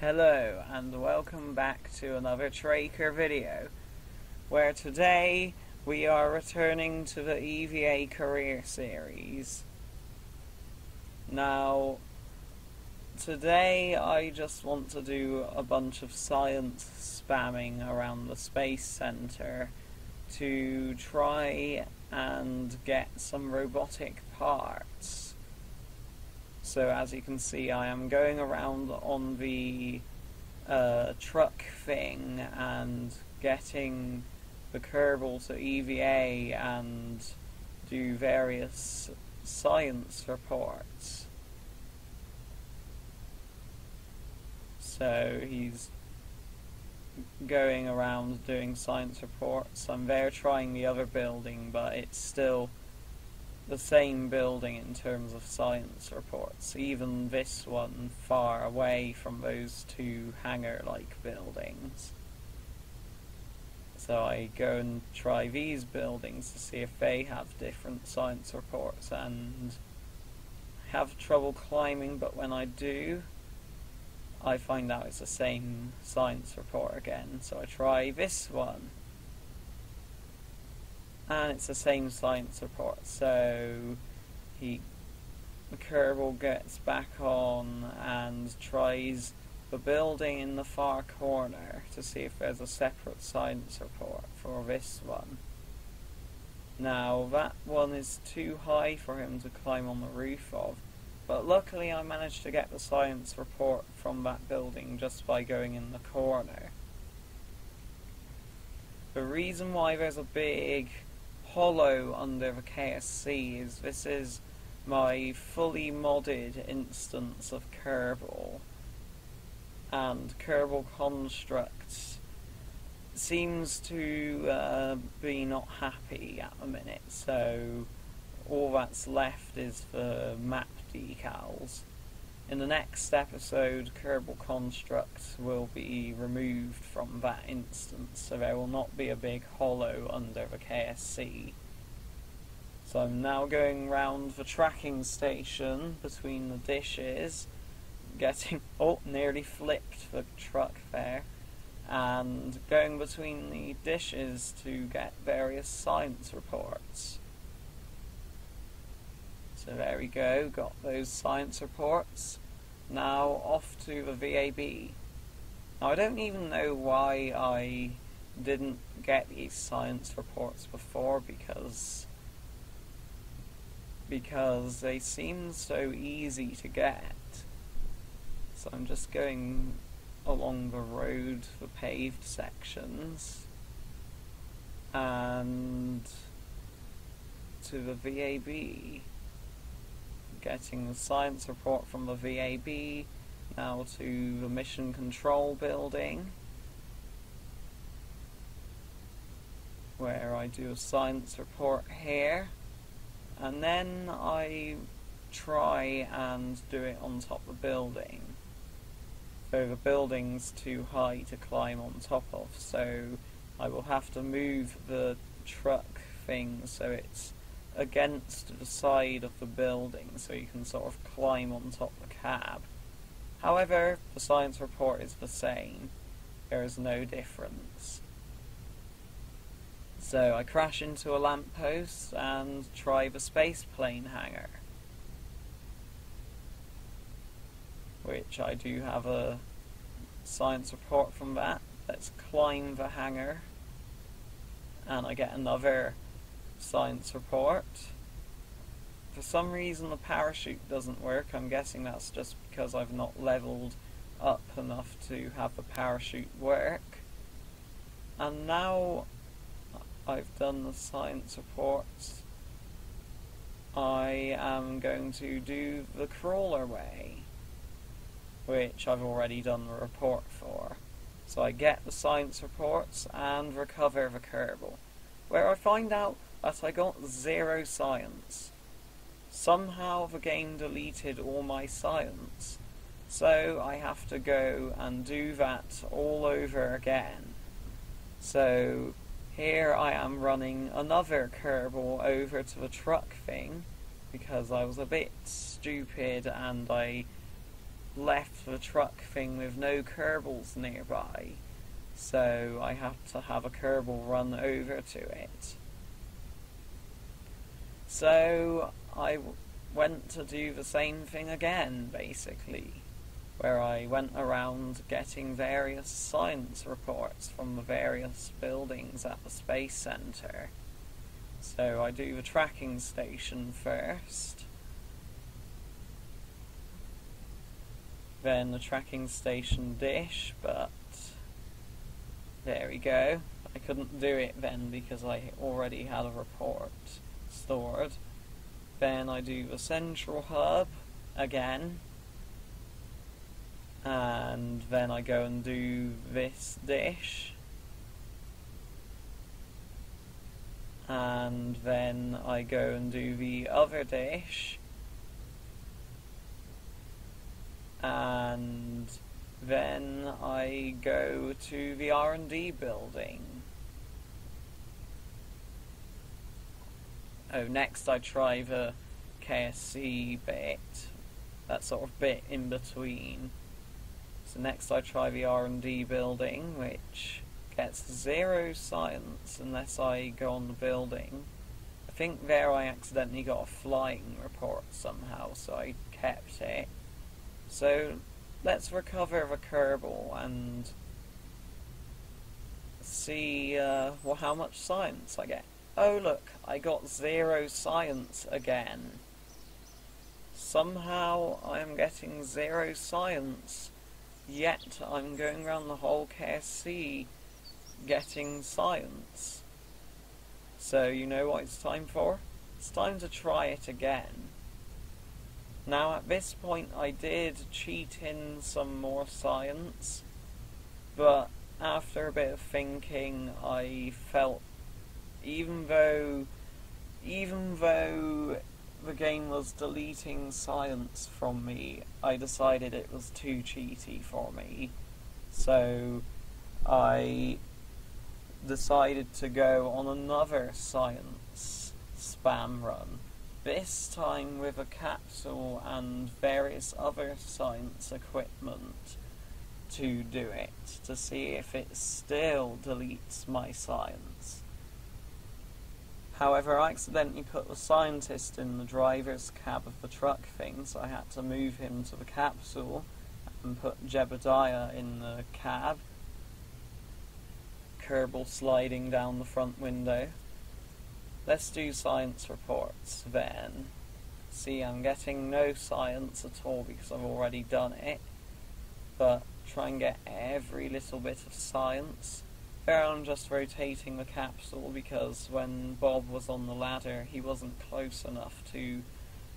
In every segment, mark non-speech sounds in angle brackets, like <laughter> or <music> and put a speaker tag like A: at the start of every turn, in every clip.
A: Hello and welcome back to another Treiakuar video where today we are returning to the EVA career series. Now today I just want to do a bunch of science spamming around the space center to try and get some robotic parts. So as you can see, I am going around on the uh, truck thing and getting the Kerbal to EVA and do various science reports. So he's going around doing science reports. I'm there trying the other building, but it's still the same building in terms of science reports, even this one far away from those two hangar-like buildings. So I go and try these buildings to see if they have different science reports and have trouble climbing, but when I do, I find out it's the same science report again. So I try this one and it's the same science report. So he, Kerbal gets back on and tries the building in the far corner to see if there's a separate science report for this one. Now that one is too high for him to climb on the roof of, but luckily I managed to get the science report from that building just by going in the corner. The reason why there's a big hollow under the KSC is this is my fully modded instance of Kerbal. And Kerbal Konstructs seems to uh, be not happy at the minute, so all that's left is the map decals. In the next episode, Kerbal Konstruct will be removed from that instance, so there will not be a big hollow under the KSC. So I'm now going round the tracking station between the dishes, getting, <laughs> oh, nearly flipped the truck there, and going between the dishes to get various science reports. So there we go, got those science reports. Now off to the VAB. Now I don't even know why I didn't get these science reports before because because they seem so easy to get. So I'm just going along the road, the paved sections, and to the VAB getting the science report from the VAB, now to the mission control building, where I do a science report here, and then I try and do it on top of the building. So the building's too high to climb on top of, so I will have to move the truck thing so it's against the side of the building so you can sort of climb on top of the cab. However, the science report is the same. There is no difference. So I crash into a lamppost and try the space plane hangar. Which I do have a science report from that. Let's climb the hangar. And I get another science report. For some reason the parachute doesn't work. I'm guessing that's just because I've not leveled up enough to have the parachute work. And now I've done the science reports, I am going to do the crawler way, which I've already done the report for. So I get the science reports and recover the Kerbal, where I find out that I got zero science. Somehow the game deleted all my science, so I have to go and do that all over again. So here I am running another Kerbal over to the truck thing, because I was a bit stupid and I left the truck thing with no Kerbals nearby, so I had to have a Kerbal run over to it. So I went to do the same thing again, basically, where I went around getting various science reports from the various buildings at the Space Center. So I do the tracking station first, then the tracking station dish, but there we go. I couldn't do it then because I already had a report stored. Then I do the central hub again. And then I go and do this dish. And then I go and do the other dish. And then I go to the R&D building. Oh, next I try the KSC bit, that sort of bit in between. So next I try the R&D building, which gets zero science unless I go on the building. I think there I accidentally got a flying report somehow, so I kept it. So let's recover the Kerbal and see uh, well, how much science I get. Oh look, I got zero science again. Somehow I'm getting zero science, yet I'm going around the whole KSC getting science. So you know what it's time for? It's time to try it again. Now at this point I did cheat in some more science, but after a bit of thinking I felt even though even though the game was deleting science from me, I decided it was too cheaty for me. So I decided to go on another science spam run. This time with a capsule and various other science equipment to do it, to see if it still deletes my science. However, I accidentally put the scientist in the driver's cab of the truck thing, so I had to move him to the capsule and put Jebediah in the cab. Kerbal sliding down the front window. Let's do science reports then. See, I'm getting no science at all because I've already done it. But try and get every little bit of science. I'm just rotating the capsule because when Bob was on the ladder he wasn't close enough to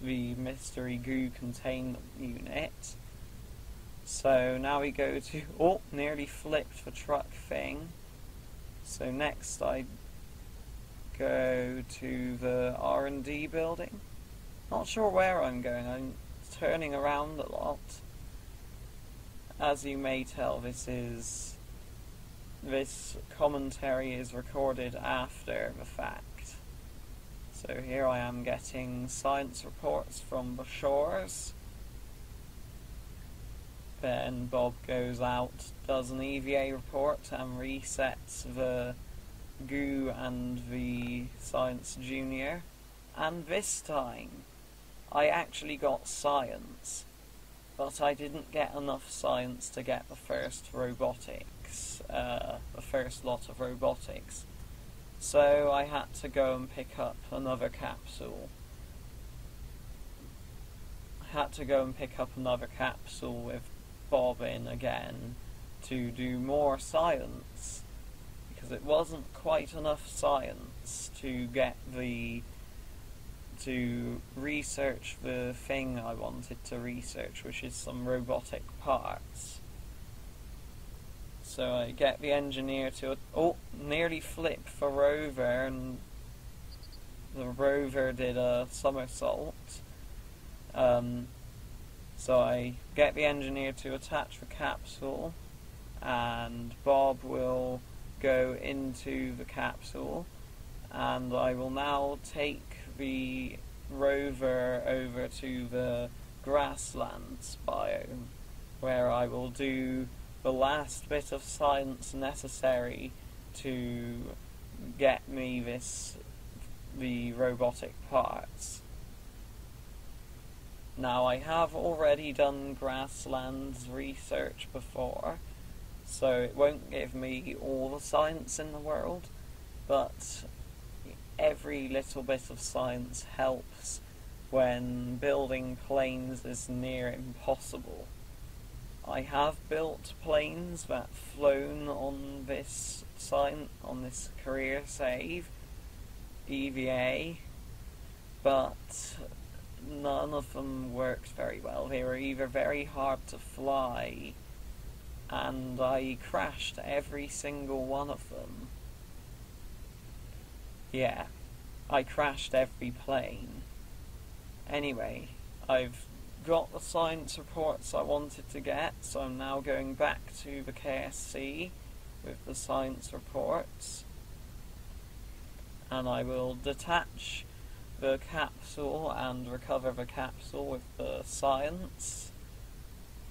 A: the mystery goo containment unit. So now we go to... <laughs> Oh, nearly flipped the truck thing. So next I go to the R&D building. Not sure where I'm going, I'm turning around a lot. As you may tell, this is this commentary is recorded after the fact. So here I am getting science reports from the shores. Then Bob goes out, does an EVA report, and resets the Goo and the Science Junior. And this time, I actually got science, but I didn't get enough science to get the first robotic uh, the first lot of robotics. So I had to go and pick up another capsule. I had to go and pick up another capsule with Bob in again to do more science because it wasn't quite enough science to get the to research the thing I wanted to research, which is some robotic parts. So I get the engineer to oh nearly flip for rover and the rover did a somersault. Um, so I get the engineer to attach the capsule and Bob will go into the capsule and I will now take the rover over to the grasslands biome where I will do the last bit of science necessary to get me this the robotic parts. Now I have already done grasslands research before, so it won't give me all the science in the world, but every little bit of science helps when building planes is near impossible. I have built planes that flown on this sign on this career save EVA, but none of them worked very well. They were either very hard to fly, and I crashed every single one of them. Yeah, I crashed every plane. Anyway, I've got the science reports I wanted to get, so I'm now going back to the KSC with the science reports. And I will detach the capsule and recover the capsule with the science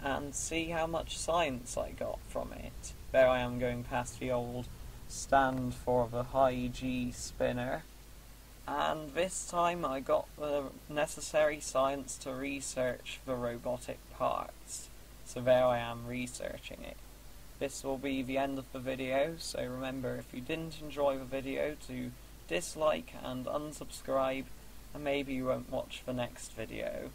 A: and see how much science I got from it. There I am going past the old stand for the high G spinner. And this time I got the necessary science to research the robotic parts. So there I am researching it. This will be the end of the video, so remember if you didn't enjoy the video to dislike and unsubscribe and maybe you won't watch the next video.